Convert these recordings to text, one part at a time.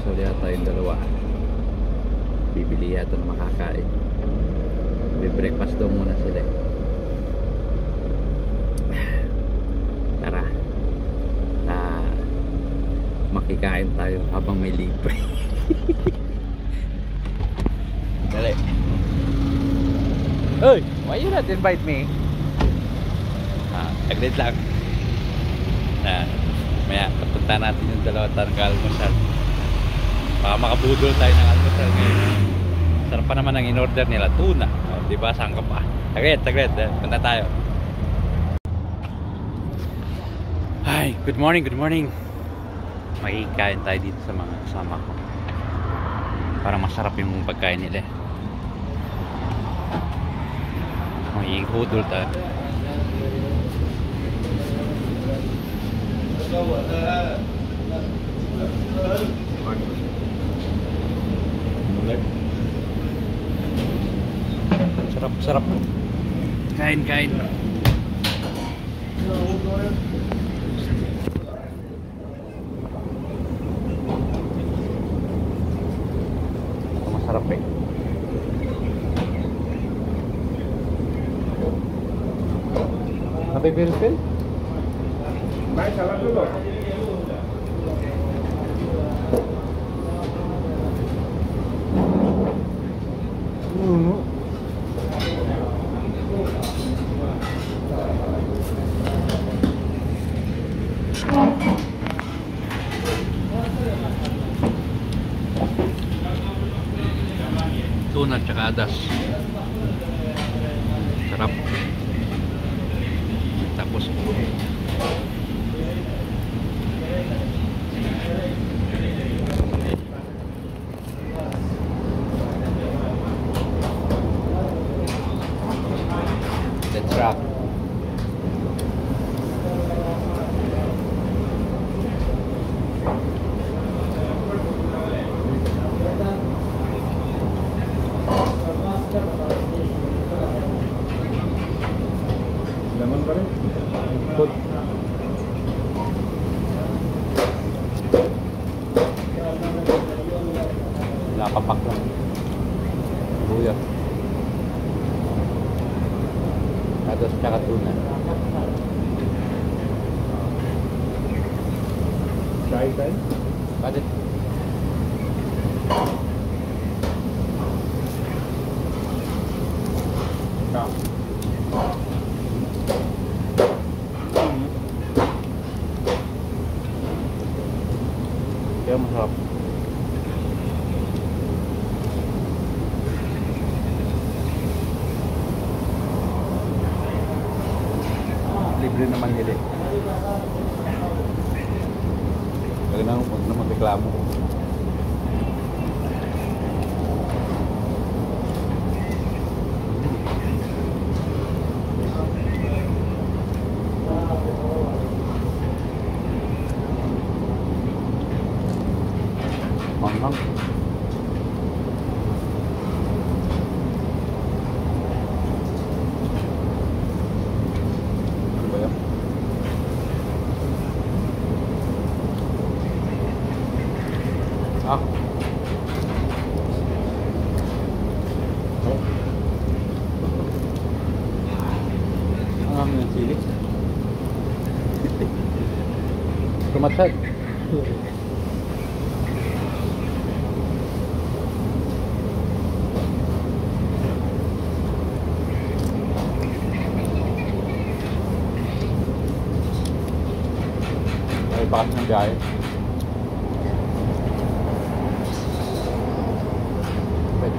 almusal yata yung dalawa bibili yata ng makakain breakfast daw muna sila eh. tara ah, makikain tayo habang may libre dali Uy, why you not invite me? Ah, saglit lang. Ah, maya, papunta natin yung dalawa tayong almusal. Baka makabudol tayo ng almusal ngayon. Sarap pa naman ang in-order nila, tuna. Oh, di ba? Saan ka pa? Saglit, saglit. Eh, Punta tayo. Hi, good morning, good morning. Makikain tayo dito sa mga kasama ko. Para masarap yung pagkain nila. eh. Makikudol tayo. Sarap, sarap. Kain, kain. Masarap eh. Napipilpil? May salat dulu. Nuno. Tuna tsaka adas. Sarap. Tapos 北北啦，冇咗。Ada secara tunai. Cari kan? Ada. Kêu một hộp. Libre naman nila. eh. Kaya na huwag na magreklamo. Manghang. không ngon là gì đấy cái mặt thật. Bán thằng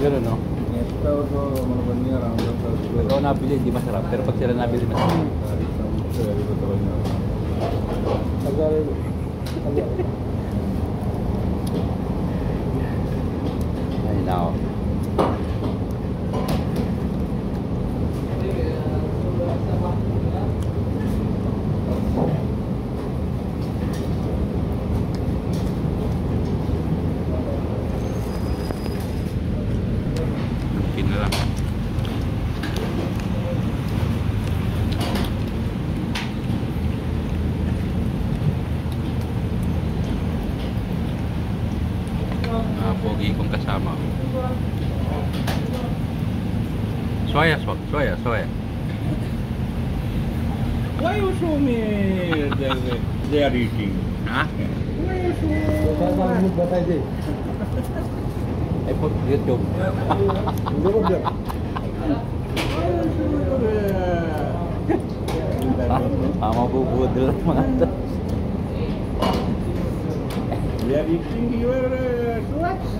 Ganun, no? Ito, ito, mga kanya, ramdam sa sugar. Ikaw nabili, hindi masarap. Pero pag sila nabili, masarap. Agar, agar. Ay, nako. شوية شوية شوية شوية Why you show me they are eating? Huh? Why you show me? बताइए I put mata. Are eating your uh,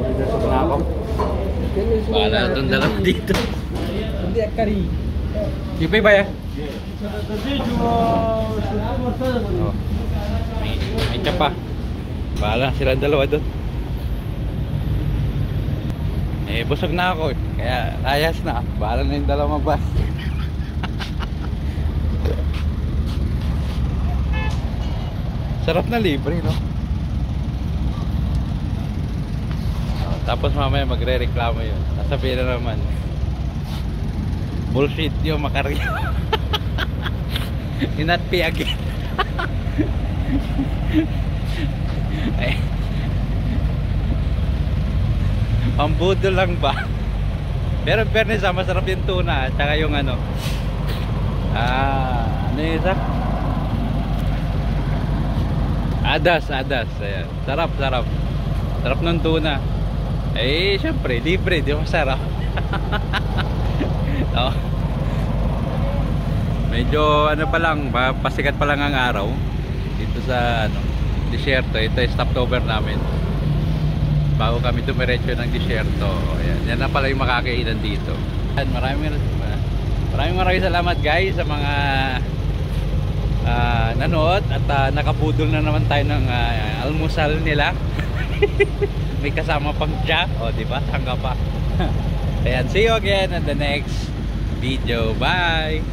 Yummy. Na ako. Bahala na itong dalawa dito. Hindi kari. Iba ba ya? Oh. May, may tsapa. Bahala sila dalawa doon. Eh, busog na ako eh. Kaya layas na. Bahala na yung dalawa mabas. Sarap na libre, no? Tapos mamaya magre-reklamo yun. Sasabihin na naman. Bullshit yung makarya. Inat pay again. Ay. Pambudol lang ba? Pero fairness ah, masarap yung tuna at saka yung ano. Ah, ano yung isa? Adas, adas. Ayan. Sarap, sarap. Sarap ng tuna. Eh, syempre, libre, di masarap. oh. Medyo ano pa lang, pa- pasikat pa lang ang araw dito sa ano, disyerto. Ito yung stopover namin. Bago kami dumiretso ng disyerto. Ayan, yan na pala yung makakainan dito. Ayan, Maraming maraming maraming salamat guys sa mga ah, nanood at ah, nakabudol na naman tayo ng ah, almusal nila. May kasama pang jack, o di ba? Tangga pa. Ayan, see you again in the next video. Bye.